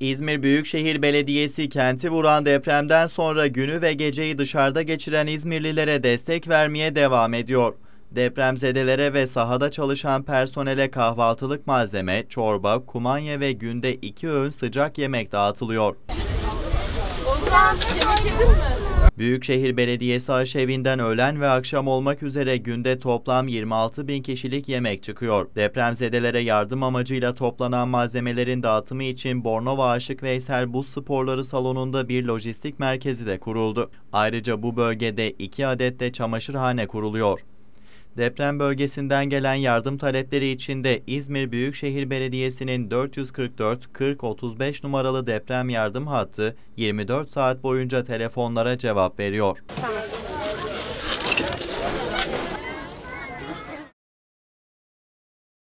İzmir Büyükşehir Belediyesi kenti vuran depremden sonra günü ve geceyi dışarıda geçiren İzmirlilere destek vermeye devam ediyor. Depremzedelere ve sahada çalışan personele kahvaltılık malzeme, çorba, kumanya ve günde iki öğün sıcak yemek dağıtılıyor. Ozan yemek yedin mi? Büyükşehir Belediyesi aşevinden öğlen ve akşam olmak üzere günde toplam 26 bin kişilik yemek çıkıyor. Depremzedelere yardım amacıyla toplanan malzemelerin dağıtımı için Bornova Aşık Veysel Buz Sporları Salonu'nda bir lojistik merkezi de kuruldu. Ayrıca bu bölgede iki adet de çamaşırhane kuruluyor. Deprem bölgesinden gelen yardım talepleri için de İzmir Büyükşehir Belediyesi'nin 444 40 35 numaralı deprem yardım hattı 24 saat boyunca telefonlara cevap veriyor. Tamam.